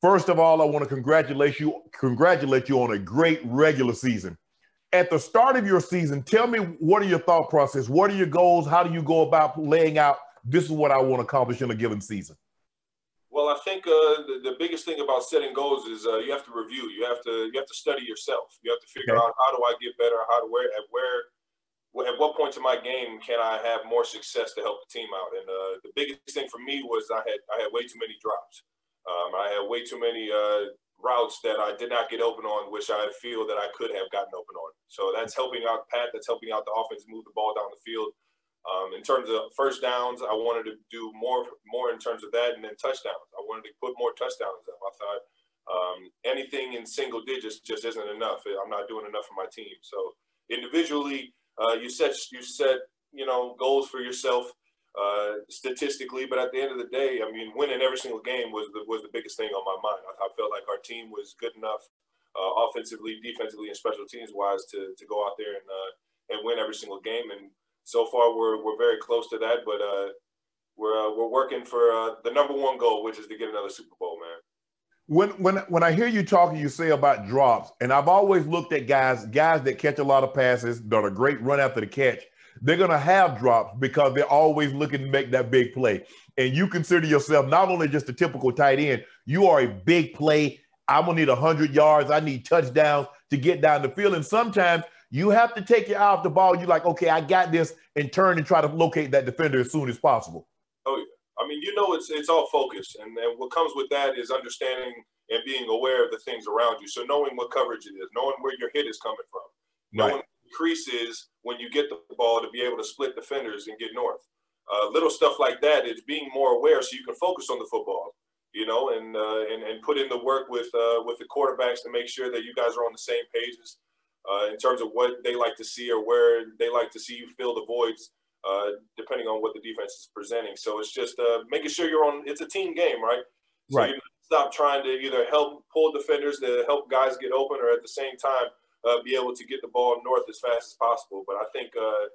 First of all, I want to congratulate you, congratulate you on a great regular season. At the start of your season, tell me what are your thought process? What are your goals? How do you go about laying out this is what I want to accomplish in a given season? Well, I think uh, the, the, biggest thing about setting goals is uh, you have to review. You have to you have to study yourself. You have to figure okay. out how do I get better, how to where at where at what points in my game can I have more success to help the team out? And uh, the biggest thing for me was I had I had way too many drops. Um, I had way too many uh, routes that I did not get open on, which I feel that I could have gotten open on. So that's helping out Pat. That's helping out the offense move the ball down the field. Um, in terms of first downs, I wanted to do more more in terms of that, and then touchdowns. I wanted to put more touchdowns up. I thought um, anything in single digits just isn't enough. I'm not doing enough for my team. So individually, uh, you set you set you know goals for yourself uh, statistically, but at the end of the day, I mean, winning every single game was the was the biggest thing on my mind. I, I felt like our team was good enough, uh, offensively, defensively, and special teams wise to to go out there and uh, and win every single game. And so far, we're we're very close to that, but uh, we're uh, we're working for uh, the number one goal, which is to get another Super Bowl, man. When when when I hear you talking, you say about drops, and I've always looked at guys guys that catch a lot of passes, that are great run after the catch. They're gonna have drops because they're always looking to make that big play. And you consider yourself not only just a typical tight end, you are a big play. I'm gonna need hundred yards. I need touchdowns to get down the field. And sometimes you have to take your eye off the ball. You're like, okay, I got this, and turn and try to locate that defender as soon as possible. Oh yeah. I mean, you know, it's it's all focus, and, and what comes with that is understanding and being aware of the things around you. So knowing what coverage it is, knowing where your hit is coming from, knowing right. The crease is when you get the ball to be able to split defenders and get north. Uh, little stuff like that is being more aware so you can focus on the football, you know, and uh, and and put in the work with uh, with the quarterbacks to make sure that you guys are on the same pages uh, in terms of what they like to see or where they like to see you fill the voids uh, depending on what the defense is presenting. So it's just uh, making sure you're on. It's a team game, right? So right. You stop trying to either help pull defenders to help guys get open, or at the same time uh, be able to get the ball north as fast as possible. But I think uh,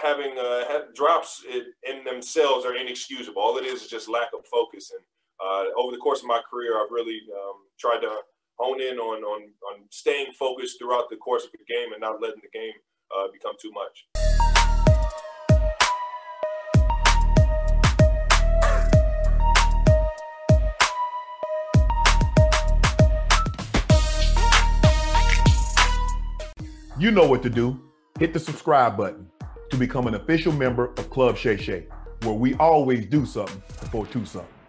having uh, drops in themselves are inexcusable. All it is is just lack of focus. And uh, over the course of my career, I've really um, tried to hone in on, on on staying focused throughout the course of the game and not letting the game uh, become too much. You know what to do. Hit the subscribe button to become an official member of Club Shay Shay, where we always do something for two something.